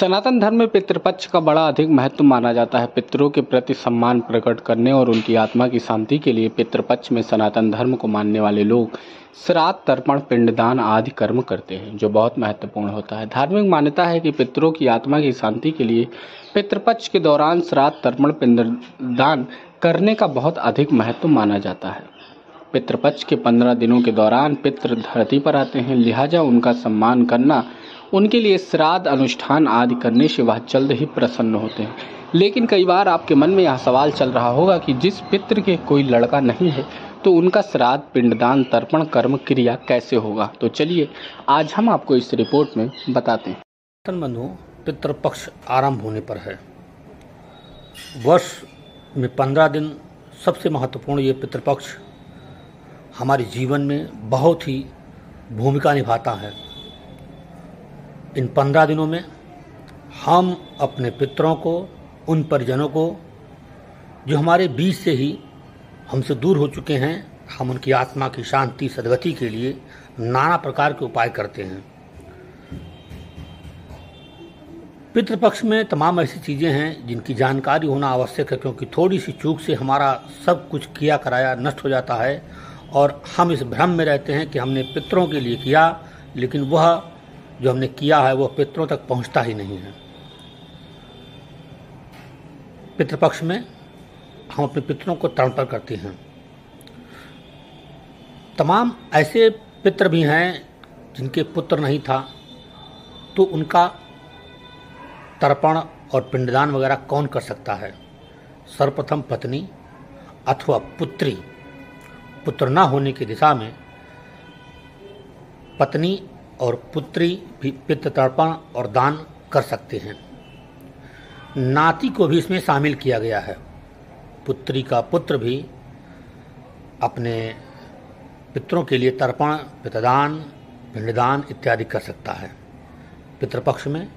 सनातन धर्म में पितृपक्ष का बड़ा अधिक महत्व माना जाता है। पितरों के प्रति सम्मान प्रकट करने और उनकी आत्मा की शांति के लिए पितृपक्ष में सनातन धर्म को मानने वाले लोग श्राद्ध, तर्पण, पिंडदान आदि कर्म करते हैं, जो बहुत महत्वपूर्ण होता है। धार्मिक मान्यता है कि पितरों की आत्मा की शांति के लिए पितृपक्ष के दौरान श्राद्ध, तर्पण, पिंडदान करने का बहुत अधिक महत्व माना जाता है। पितृपक्ष के पंद्रह दिनों के दौरान पितृ धरती पर आते हैं। लिहाजा उनका सम्मान करना उनके लिए श्राद्ध अनुष्ठान आदि करने से वह जल्द ही प्रसन्न होते हैं। लेकिन कई बार आपके मन में यह सवाल चल रहा होगा कि जिस पितृ के कोई लड़का नहीं है तो उनका श्राद्ध, पिंडदान, तर्पण, कर्म, क्रिया कैसे होगा? तो चलिए, आज हम आपको इस रिपोर्ट में बताते हैं। बंधु पितृपक्ष आरंभ होने पर है। वर्ष में पंद्रह दिन सबसे महत्वपूर्ण ये पितृपक्ष हमारे जीवन में बहुत ही भूमिका निभाता है। इन पंद्रह दिनों में हम अपने पितरों को, उन परिजनों को, जो हमारे बीच से ही हमसे दूर हो चुके हैं, हम उनकी आत्मा की शांति, सदगति के लिए नाना प्रकार के उपाय करते हैं। पितृपक्ष में तमाम ऐसी चीज़ें हैं जिनकी जानकारी होना आवश्यक है, क्योंकि थोड़ी सी चूक से हमारा सब कुछ किया कराया नष्ट हो जाता है, और हम इस भ्रम में रहते हैं कि हमने पितरों के लिए किया, लेकिन वह जो हमने किया है वह पितरों तक पहुँचता ही नहीं है। पितृपक्ष में हम अपने पितरों को तर्पण करते हैं। तमाम ऐसे पितृ भी हैं, जिनके पुत्र नहीं था तो उनका तर्पण और पिंडदान वगैरह कौन कर सकता है? सर्वप्रथम पत्नी अथवा पुत्री। पुत्र न होने की दिशा में पत्नी और पुत्री भी पितृ तर्पण और दान कर सकते हैं। नाती को भी इसमें शामिल किया गया है। पुत्री का पुत्र भी अपने पितरों के लिए तर्पण पितदान पिंडदान इत्यादि कर सकता है। पितृपक्ष में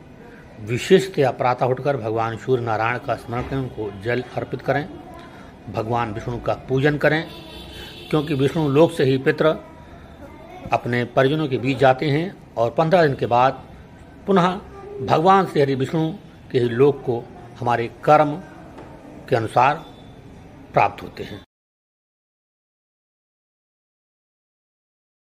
विशेषतया प्रातः उठकर भगवान सूर्य नारायण का स्मरण करें उनको जल अर्पित करें, भगवान विष्णु का पूजन करें, क्योंकि विष्णु लोक से ही पितृ अपने परिजनों के बीच जाते हैं और पंद्रह दिन के बाद पुनः भगवान श्री हरि विष्णु के लोक को हमारे कर्म के अनुसार प्राप्त होते हैं।